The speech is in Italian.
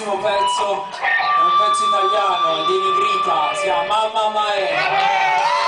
prossimo pezzo è un pezzo italiano di Negrita, si chiama Mamma Mae.